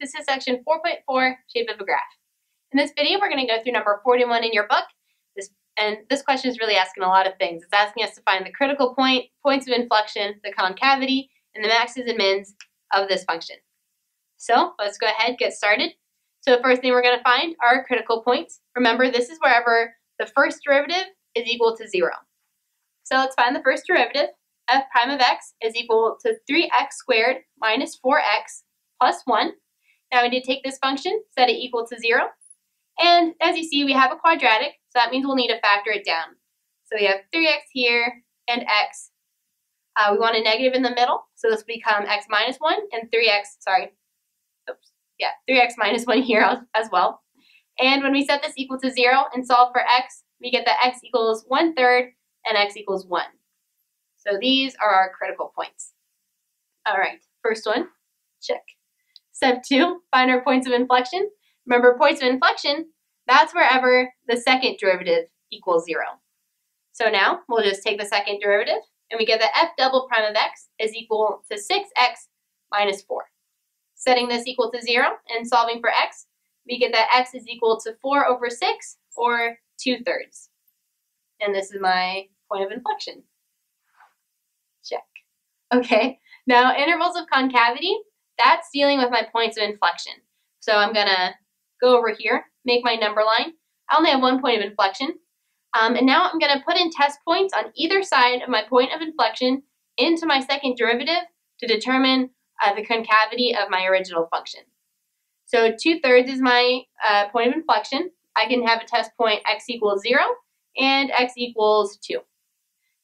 This is section 4.4, shape of a graph. In this video, we're going to go through number 41 in your book. This, and this question is really asking a lot of things. It's asking us to find the critical point, points of inflection, the concavity, and the maxes and mins of this function. So let's go ahead get started. So the first thing we're going to find are critical points. Remember, this is wherever the first derivative is equal to 0. So let's find the first derivative. f prime of x is equal to 3x squared minus 4x plus 1. Now we need to take this function, set it equal to 0. And as you see, we have a quadratic, so that means we'll need to factor it down. So we have 3x here and x. Uh, we want a negative in the middle, so this will become x minus 1 and 3x, sorry, oops, yeah, 3x minus 1 here as well. And when we set this equal to 0 and solve for x, we get that x equals 1 third and x equals 1. So these are our critical points. All right, first one, check. Step two, find our points of inflection. Remember, points of inflection, that's wherever the second derivative equals 0. So now we'll just take the second derivative and we get that f double prime of x is equal to 6x minus 4. Setting this equal to 0 and solving for x, we get that x is equal to 4 over 6 or 2 thirds. And this is my point of inflection. Check. Okay, now intervals of concavity, that's dealing with my points of inflection. So I'm going to go over here, make my number line. I only have one point of inflection. Um, and now I'm going to put in test points on either side of my point of inflection into my second derivative to determine uh, the concavity of my original function. So 2 thirds is my uh, point of inflection. I can have a test point x equals 0 and x equals 2.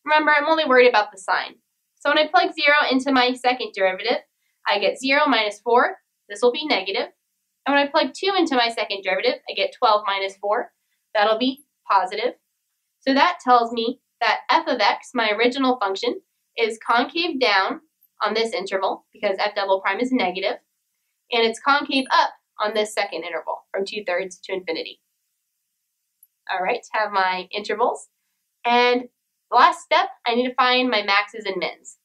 Remember, I'm only worried about the sign. So when I plug 0 into my second derivative, I get 0 minus 4. This will be negative. And when I plug 2 into my second derivative, I get 12 minus 4. That'll be positive. So that tells me that f of x, my original function, is concave down on this interval because f double prime is negative, and it's concave up on this second interval from 2 thirds to infinity. All right, have my intervals. And last step, I need to find my maxes and mins.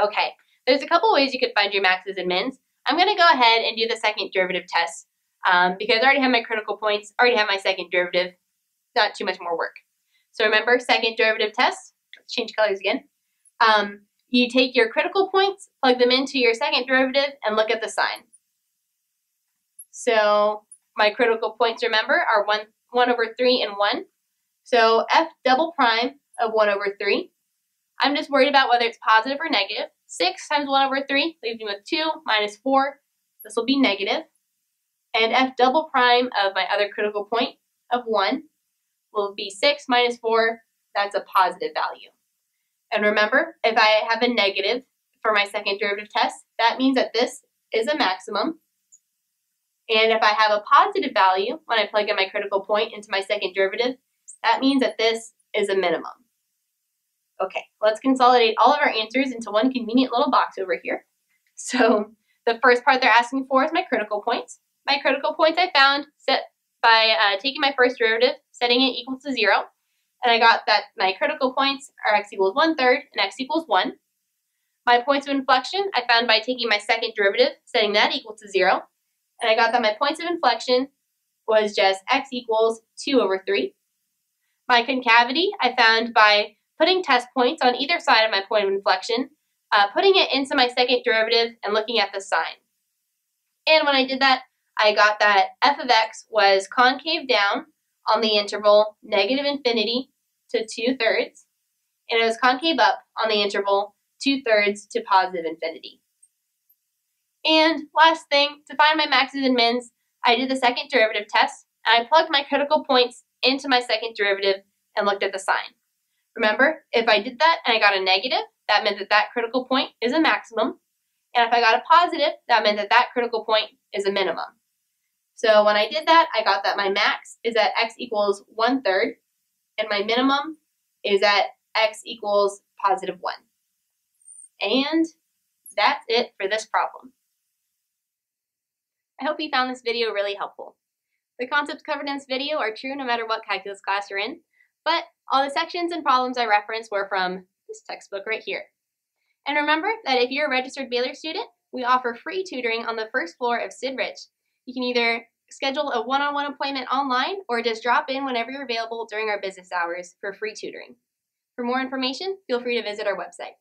Okay, there's a couple ways you could find your maxes and mins. I'm going to go ahead and do the second derivative test um, because I already have my critical points, already have my second derivative, not too much more work. So remember, second derivative test, let's change colors again. Um, you take your critical points, plug them into your second derivative, and look at the sign. So my critical points, remember, are 1, 1 over 3 and 1. So f double prime of 1 over 3. I'm just worried about whether it's positive or negative. 6 times 1 over 3 leaves me with 2 minus 4. This will be negative. And f double prime of my other critical point of 1 will be 6 minus 4. That's a positive value. And remember, if I have a negative for my second derivative test, that means that this is a maximum. And if I have a positive value when I plug in my critical point into my second derivative, that means that this is a minimum. Okay, let's consolidate all of our answers into one convenient little box over here. So the first part they're asking for is my critical points. My critical points I found set by uh, taking my first derivative, setting it equal to 0, and I got that my critical points are x equals one third and x equals 1. My points of inflection I found by taking my second derivative, setting that equal to 0, and I got that my points of inflection was just x equals 2 over 3. My concavity I found by putting test points on either side of my point of inflection, uh, putting it into my second derivative, and looking at the sign. And when I did that, I got that f of x was concave down on the interval negative infinity to 2 thirds, and it was concave up on the interval 2 thirds to positive infinity. And last thing, to find my maxes and mins, I did the second derivative test, and I plugged my critical points into my second derivative and looked at the sign. Remember, if I did that and I got a negative, that meant that that critical point is a maximum. And if I got a positive, that meant that that critical point is a minimum. So when I did that, I got that my max is at x equals 1 third, and my minimum is at x equals positive 1. And that's it for this problem. I hope you found this video really helpful. The concepts covered in this video are true no matter what calculus class you're in, but all the sections and problems I referenced were from this textbook right here. And remember that if you're a registered Baylor student, we offer free tutoring on the first floor of Sid Rich. You can either schedule a one on one appointment online or just drop in whenever you're available during our business hours for free tutoring. For more information, feel free to visit our website.